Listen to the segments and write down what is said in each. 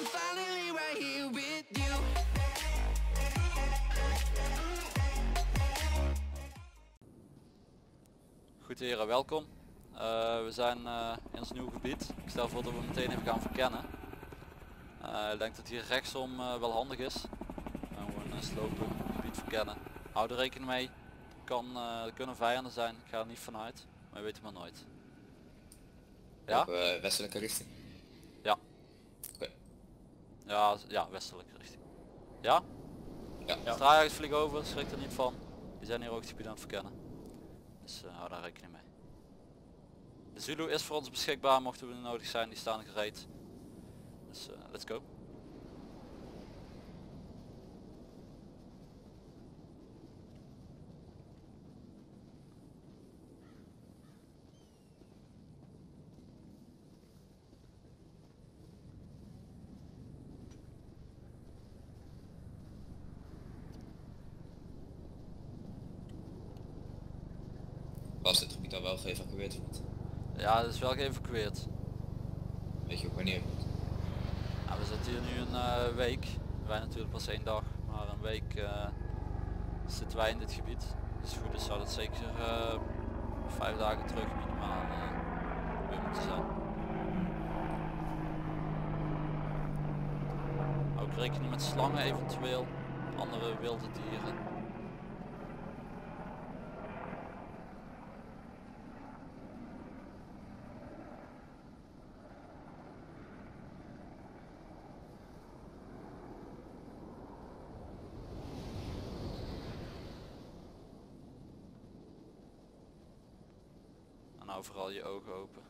I'm finally right here with you. Goed heren, welkom. Eh, we zijn eh, in ons nieuw gebied. Ik stel voor dat we meteen even gaan verkennen. Eh, ik denk dat hier rechtsom wel handig is. En gewoon een slopen, gebied verkennen. Hou er rekening mee. Kan, eh, er kunnen vijanden zijn, ik ga er niet vanuit. Maar je weet het maar nooit. Ja? Op westelijke richting. Ja. Ja, ja, westelijke richting. Ja? Ja. Straaljagers vliegen over, schrik er niet van. Die zijn hier ook gebied aan het verkennen. Dus eh, hou daar rekening mee. De Zulu is voor ons beschikbaar mochten we nodig zijn, die staan gereed. Dus eh, let's go. Was dit gebied al wel geëvacueerd of niet? Ja, het is wel geëvacueerd. Weet je ook wanneer? Ja, we zitten hier nu een eh, week. Wij natuurlijk pas één dag, maar een week eh, zitten wij in dit gebied. Dus goed is zou dat zeker eh, vijf dagen terug minimaal weer moeten zijn. Ook rekening met slangen eventueel, andere wilde dieren. En hou vooral je ogen open.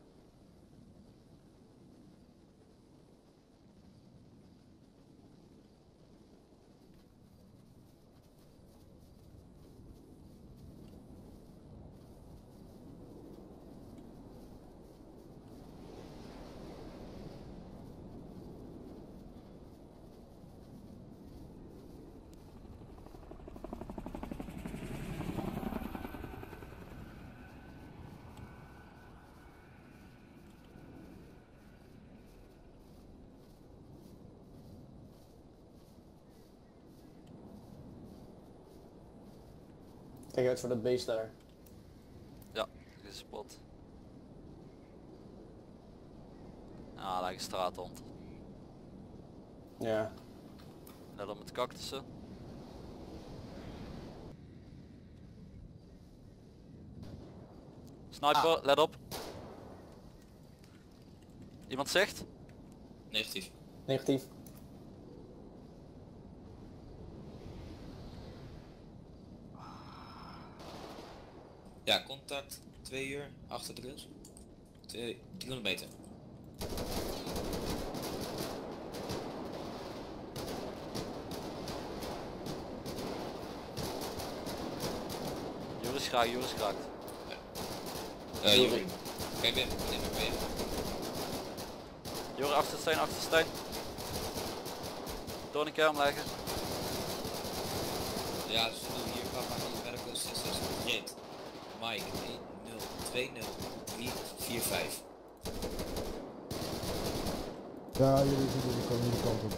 Kijk uit voor dat beest daar. Ja, gespot. Ah, lijkt een straathond. Ja. Let op met cactussen. Sniper, let op. Iemand zegt? Negatief. Negatief. Ja, contact 2 uur achter de rails. Twee- 300 meter. Joris graag, Joris graag. Eh Juri. Kijk weer. Nee, maar je? Joris achter steen, achter de steen. Tourniquet omleggen. Ja, dus doen hier papa in medical 66. Jeet. Mike 1020345. Ja, jullie zien jullie komen hier de kant op.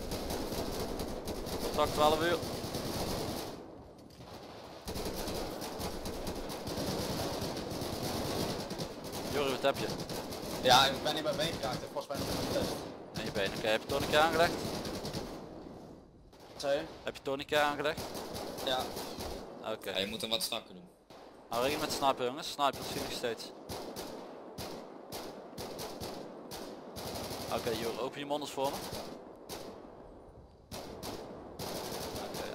Contact 12 uur. Joris, wat heb je? Ja, ik ben niet bij been geraakt. Ik heb volgens mij nog een test. En je been. Oké, heb je tourniquet aangelegd? Wat zei je? Heb je tourniquet aangelegd? Ja. Oké. Ja, je moet hem wat strakker doen. Nou, rekening met sniper jongens. Sniper zie ik nog steeds. Oké, Jor, open je mond eens voor me.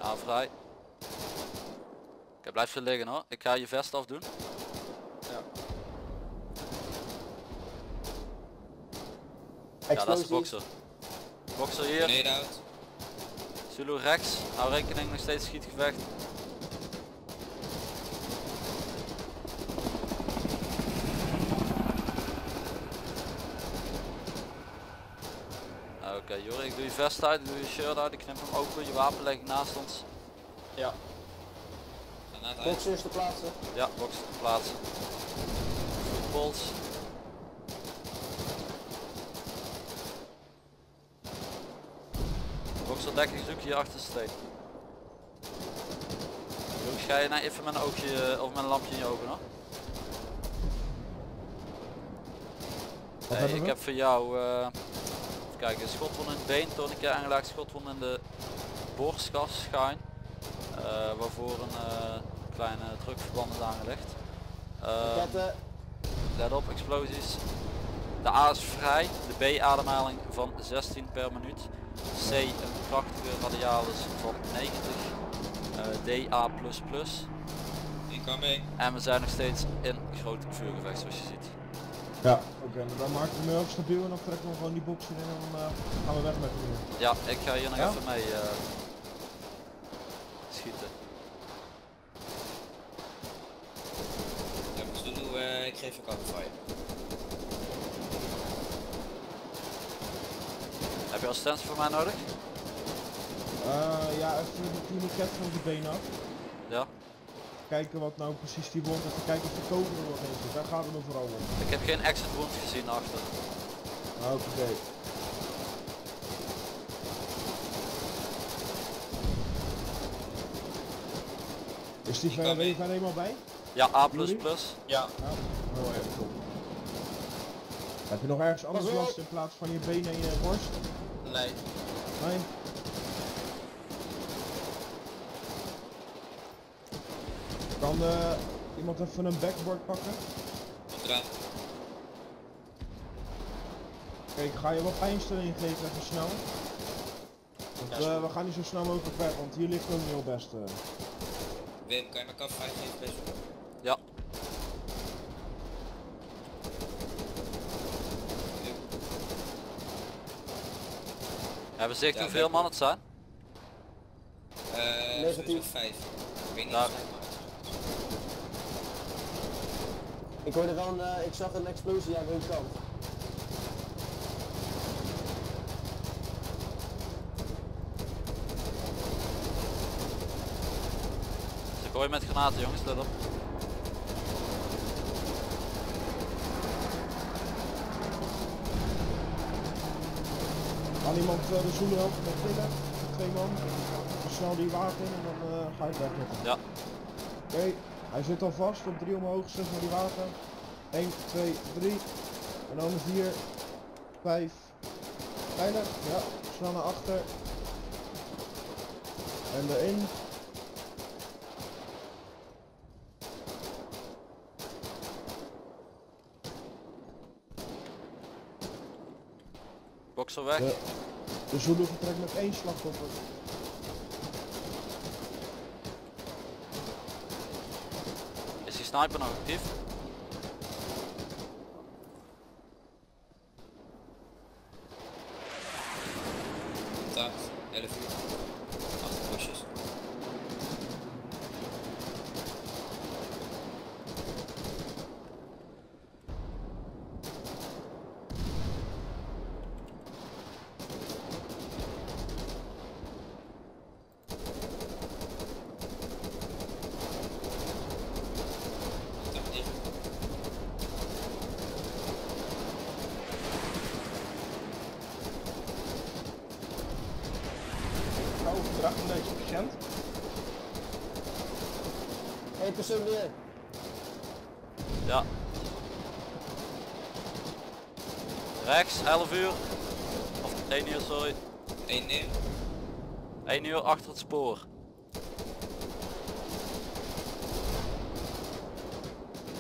Oké, vrij. Oké, blijf zo liggen hoor. Ik ga je vest afdoen. Ja. Ja, dat is de bokser. Bokser hier. Zulu rechts. Hou rekening nog steeds schietgevecht. Oké, Jori, ik doe je vest uit, doe je shirt uit, ik knip hem open, je wapen leg ik naast ons. Ja. Boxers te plaatsen. Ja, box te plaatsen. Voetpols. wat dekking zoek hier achter de steen. Jongens, ga je nou even met een oogje eh, of met een lampje in je ogen hoor. Nee, ik heb voor jou, eh even kijken, schotwond in het been, toon een keer aangelaagd schotwond in de borstkas schuin. eh, waarvoor een eh, kleine drukverband is aangelegd. Ehm, let op, explosies. De A is vrij, de B ademhaling van 16 per minuut. C een krachtige radialis van 90. eh, DA++. Ik kan mee. En we zijn nog steeds in groot vuurgevecht zoals je ziet. Ja. Oké, nou, dan maak ik hem heel stabiel en dan trekken we gewoon die box in en dan eh, gaan we weg met hem. Ja, ik ga hier nog Ja? even mee eh, schieten. Ja, Zulu, eh ik geef je cover fire. Heb je assistentie voor mij nodig? Eh, ja, even de tourniquet van zijn been af. Ja. Kijken wat nou precies die wond, even kijken of de kogel er nog in zit. Daar gaat het er vooral om. Ik heb geen exit wound gezien achter. Ah, Oké. Is die van eenmaal bij? Ja, A++. Jullie? Ja. Ja. Oh ja, top. Heb je nog ergens anders last in plaats van je been en je borst? Nee. Nee? Kan eh, iemand even een backboard pakken? Onderaan. Kijk, ik ga je wat pijnstilling geven even snel. Want, Ja, eh, we gaan niet zo snel mogelijk weg, want hier ligt ook niet heel best. eh. Wim, kan je mijn cover fire geven best wel? Ja. Hebben we zicht Ja, hoeveel man het zijn? Eh, Negatief. sowieso vijf. Ik weet niet Nou. of het maar. Ik hoorde wel een, eh, ik zag een explosie aan hun kant. Ze gooien met granaten jongens, let op. Kan iemand eh, de zoelen helpen met? Twee man. Snel die wagen in en dan eh, ga ik weg. Ja. Oké, hij zit al vast op drie omhoog, zes naar die wagen. 1, 2, 3. En dan 4, 5. Veilig, ja. Snel naar achter. En erin. Boxer weg. De, de Zulu vertrekt met één slachtoffer. Is die sniper nog actief? 38%. Eén persoon weer. Ja. Rechts, 11 uur. Of 1 uur, sorry. 1 uur. 1 uur achter het spoor.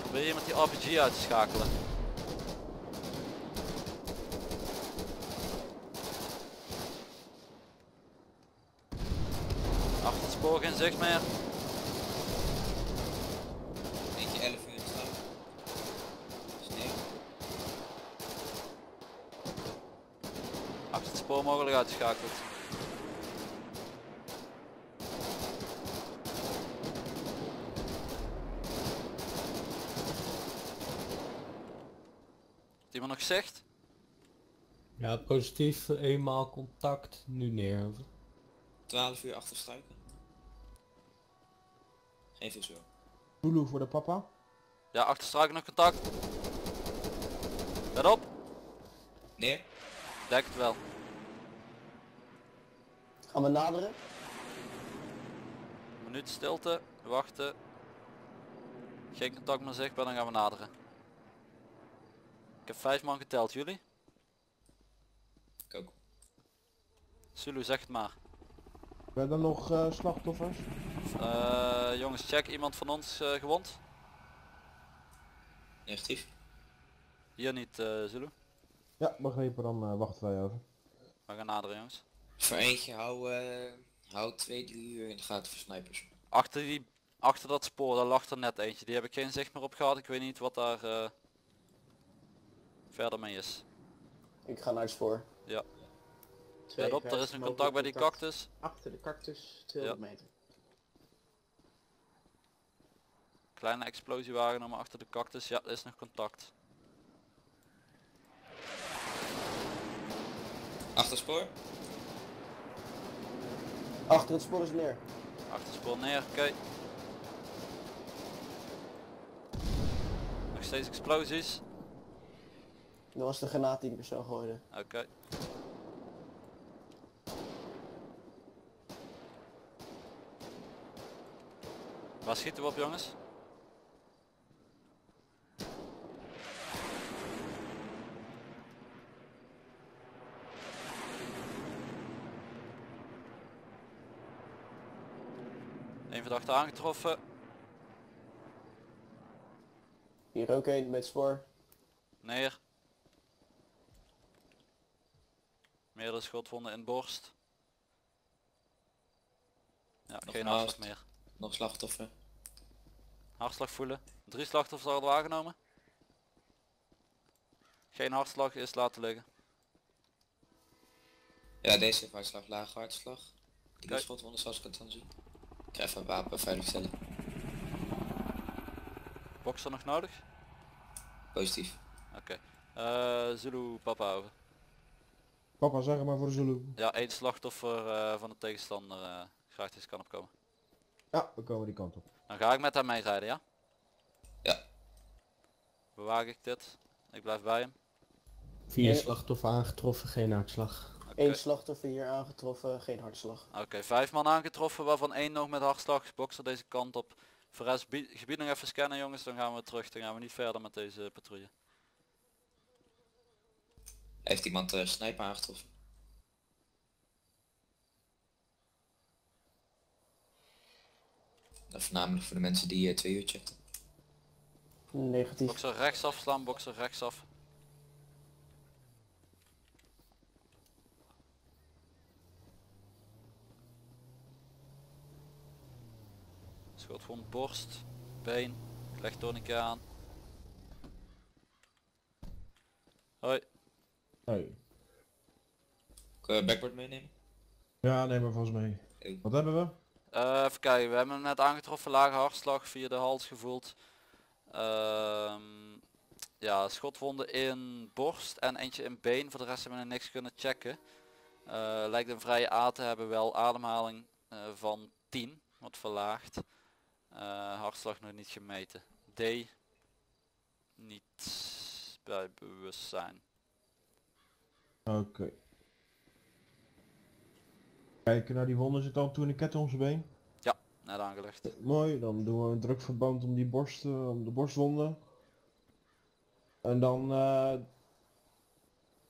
Probeer je met die RPG uit te schakelen. Achter het spoor geen zicht meer. Eentje 11 uur staan. Sneeuw. Achter het spoor mogelijk uitgeschakeld. Iemand nog zicht? Ja, positief, eenmaal contact, nu neer. 12 uur achter struiken. Geen viseur. Zulu voor de papa. Ja, achter struiken nog contact. Let op, Neer. dek het wel. Gaan we naderen? Minuut stilte, wachten. Geen contact meer zichtbaar, dan gaan we naderen. Ik heb vijf man geteld, jullie? Ik ook. Zulu, zeg het maar. Ben er nog eh, slachtoffers? Eh, jongens, check iemand van ons eh, gewond? Negatief. Hier niet, eh, Zulu. Ja, begrepen, dan eh, wachten wij over. We gaan naderen, jongens. Voor eentje hou, eh hou twee, drie uur in de gaten voor snipers. Achter, die, achter dat spoor, daar lag er net eentje. Die heb ik geen zicht meer op gehad. Ik weet niet wat daar eh, verder mee is. Ik ga naar het spoor. Let op, er is een contact bij die cactus. Achter de cactus, 200 meter. Kleine explosie waargenomen achter de cactus. Ja, er is nog contact. Achterspoor. Achter het spoor is neer. Achter het spoor neer, oké. Nog steeds explosies. Dat was de granaat die die persoon gooide. Oké. Waar schieten we op jongens? Eén verdachte aangetroffen. Hier ook een met spoor. Neer. Meerdere schotwonden in borst. Ja, Nog geen hartslag meer. Nog slachtoffer. Hartslag voelen. Drie slachtoffers al waargenomen. Geen hartslag is laten liggen. Ja, deze heeft hartslag, lage hartslag. Die Kijk. schotwonden zoals ik het dan zie. Ik ga even wapen veiligstellen. Boxer nog nodig? Positief. Oké. Eh, Zulu papa over. Papa, zeg maar voor de Zulu. Ja, één slachtoffer eh, van de tegenstander eh, graag deze kan opkomen. Ja, we komen die kant op. Dan ga ik met hem meerijden, ja? Ja. Bewaak ik dit. Ik blijf bij hem. Vier Eh. slachtoffer aangetroffen, geen. Oké, Eén slachtoffer hier aangetroffen, geen hartslag. Oké, vijf man aangetroffen, waarvan één nog met hartslag. Boxer deze kant op. Voor de rest gebied, gebied nog even scannen jongens, dan gaan we terug. Dan gaan we niet verder met deze patrouille. Heeft iemand uh, sniper aangetroffen? Voornamelijk voor de mensen die eh, twee uur checkten. Negatief. Boxer rechtsaf slaan, boxer rechtsaf. Schot van borst, been, leg tourniquet aan. Hoi, Hey. Kun je backboard meenemen? Ja, neem maar mee. Oh. Wat hebben we? Eh, even kijken, we hebben hem net aangetroffen, lage hartslag via de hals gevoeld. Ehm, ja, schotwonden in borst en eentje in been, voor de rest hebben we niks kunnen checken. Eh, lijkt een vrije A te hebben, wel ademhaling eh, van 10, wat verlaagd. Hartslag nog niet gemeten. D, niet bij bewustzijn. Oké. Kijken naar die wonden, zit al toen een ket om zijn been. Net aangelegd. Mooi, dan doen we een drukverband om die borst, eh, om de borstwonden. En dan eh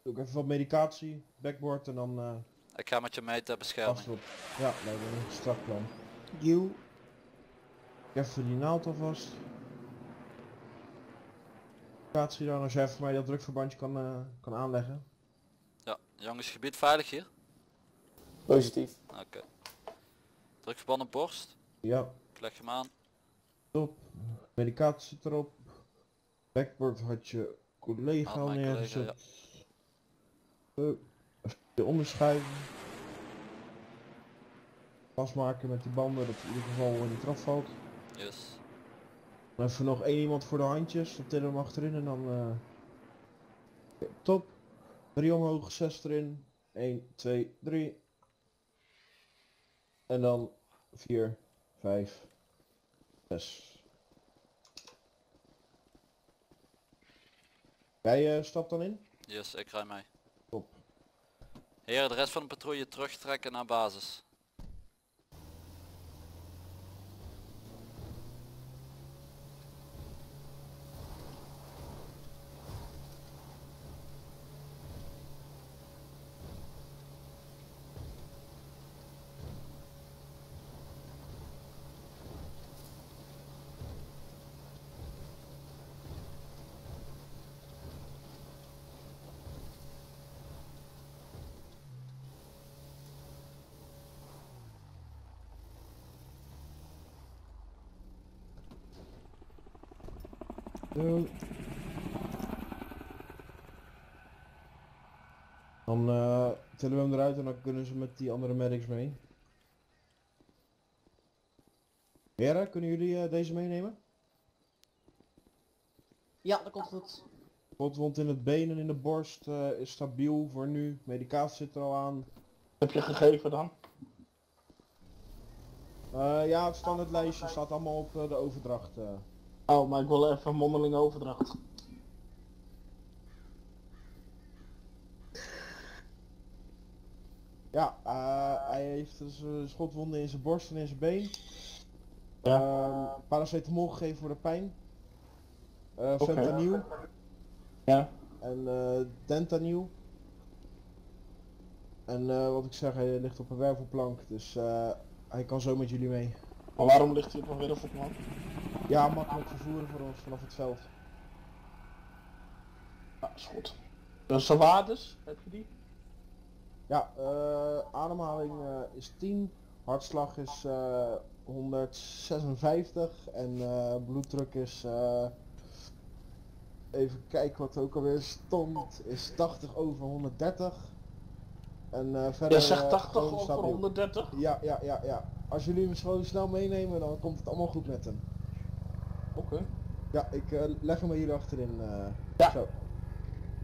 doe ik even wat medicatie, backboard en dan uh, Ik ga met je mee ter bescherming. op. Ja, we hebben een strak plan. You. Even die naald alvast. Medicatie dan, als jij voor mij dat drukverbandje kan, eh, kan aanleggen. Ja, jongens, gebied veilig hier? Positief. Oké. Drukverband op borst. Ja, Ik leg hem aan. top. Medicatie zit erop. Backboard had je collega Had neergezet. Zo, even de onderschuiven. Vastmaken met die banden dat in ieder geval in die traf valt. Yes. Dan even nog één iemand voor de handjes, dan tillen we hem achterin en dan... eh, oké, top. Drie omhoog, zes erin. 1, 2, 3. En dan 4, 5, 6. Jij eh, stapt dan in? Yes, ik rij mee. Top. Heren, de rest van de patrouille terugtrekken naar basis. Doen. Dan eh tillen we hem eruit en dan kunnen ze met die andere medics mee. Heren, kunnen jullie eh, deze meenemen? Ja, dat komt goed. Rotwond in het been en in de borst eh, is stabiel voor nu. Medicatie zit er al aan. Heb je gegeven dan? Eh, ja, het standaardlijstje staat allemaal op de overdracht. Oh, maar ik wil even een mondeling overdracht. Ja, eh, hij heeft dus eh, schotwonden in zijn borst en in zijn been. Ja. Ehm, paracetamol gegeven voor de pijn. Oké. fentanyl Ja. en eh dentanyl. En wat ik zeg, hij ligt op een wervelplank, dus hij kan zo met jullie mee. Maar waarom ligt hij op een wervelplan? Ja, makkelijk vervoeren voor ons vanaf het veld. Ja, is goed. De salades, heb je die? Ja, eh, ademhaling eh, is 10, hartslag is eh, 156 en eh, bloeddruk is, eh, even kijken wat er ook alweer stond, is 80 over 130. En eh, verder... Je zegt eh, 80 gewoon over stabiel. 130? Ja, ja, ja, ja. Als jullie hem gewoon snel meenemen, dan komt het allemaal goed met hem. Oké. Ja, ik eh, leg hem jullie achterin. eh, Ja. Zo.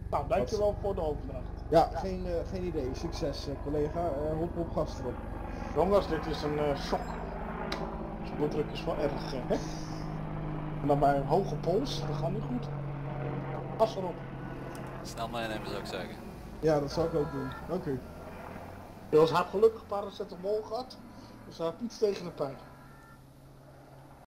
Nou, dankjewel voor de overdracht. Ja, geen, eh, geen idee. Succes eh, collega. Eh, hop op gas erop. Jongens, dit is een eh, shock. Zijn bloeddruk is wel erg, hè? En dan bij een hoge pols, dat gaat niet goed. Pas erop. Snel meenemen zou ik zeggen. Ja, dat zal ik ook doen. Dank u. Jos had gelukkig paracetamol gehad, dus hij had niets tegen de pijn.